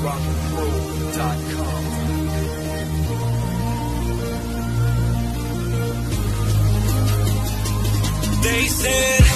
rockandroll.com. They said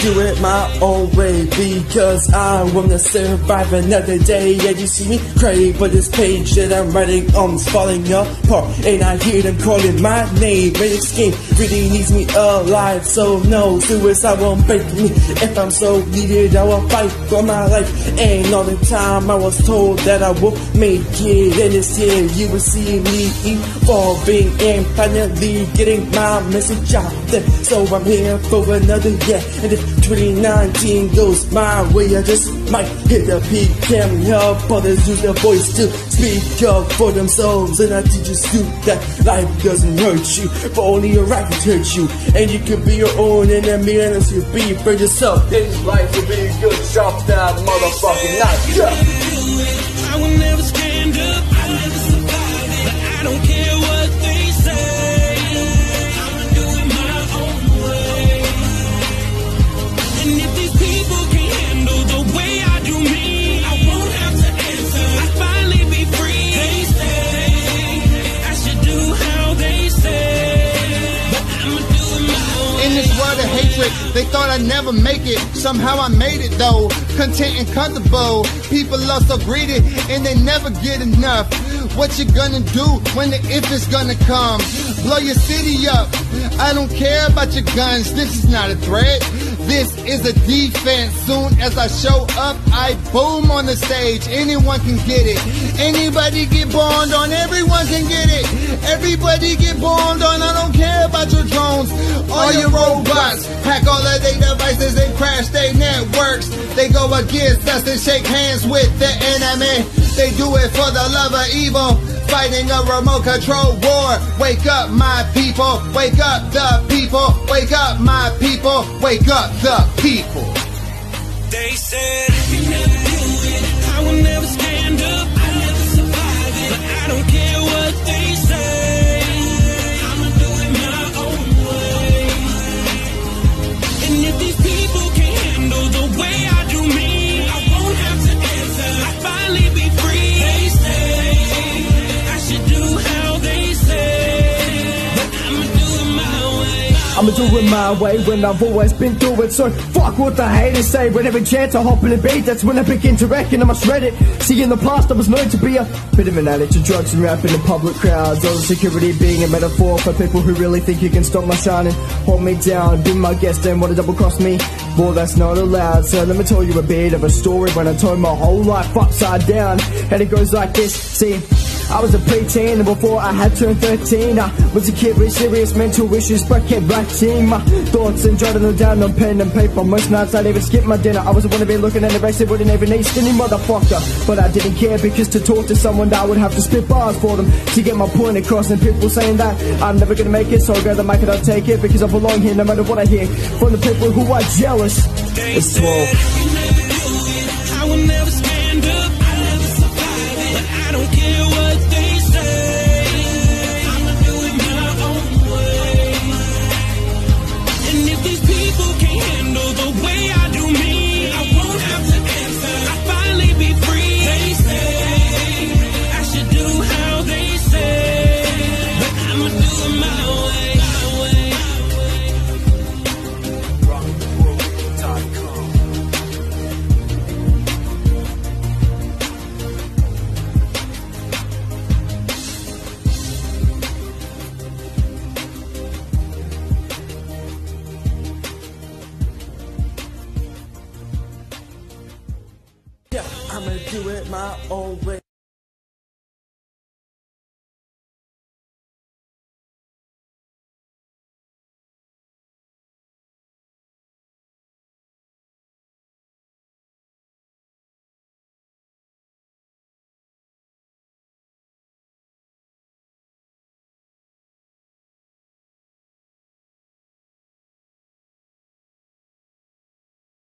do it my own way because I wanna survive another day. Yeah, you see me cry, but this page that I'm writing on is falling apart, and I hear them calling my name. Red game really needs me alive, so no suicide won't break me. If I'm so needed, I will fight for my life. And all the time I was told that I will make it, and this year you will see me evolving and finally getting my message out there. So I'm here for another year, and if 2019 goes my way, I just might hit a peak and help others use their voice to speak up for themselves. And I teach you that life doesn't hurt you, but only your right can hurt you. And you can be your own enemy unless you be for yourself. Then life will be a good. Drop that motherfucking knife. Yeah. Hatred, they thought I'd never make it. Somehow I made it though, content and comfortable. People are so greedy and they never get enough. What you gonna do when the if is gonna come? Blow your city up. I don't care about your guns, this is not a threat. This is a defense. Soon as I show up, I boom on the stage. Anyone can get it. Anybody get bombed on, everyone can get it. Everybody get bombed on, I don't care about your drones. All your robots, hack all of their devices and crash their networks. They go against us and shake hands with the enemy. They do it for the love of evil. Fighting a remote control war. Wake up, my people. Wake up, the people. Wake up, my people. Wake up, the people. They said I'ma do it my way when I've always been through it. So fuck what the haters say. With every chance I hop in a beat, that's when I begin to reckon I must read it. See, in the past I was known to be a bit of an addict to drugs and rapping in the public crowds. All the security being a metaphor for people who really think you can stop my shining, hold me down, be my guest and want to double cross me. Well, that's not allowed. So let me tell you a bit of a story when I turned my whole life upside down. And it goes like this. See. I was a preteen and before I had turned 13 I was a kid with serious mental issues but kept writing my thoughts and jotting them down on pen and paper. Most nights I'd even skip my dinner. I was a wannabe looking at the race that wouldn't even eat skinny motherfucker. But I didn't care because to talk to someone I would have to spit bars for them To get my point across. And people saying that I'm never gonna make it so I grab the mic and I'll take it Because I belong here no matter what I hear From the people who are jealous. It's 12 don't care what Yeah, I'ma do it my own way.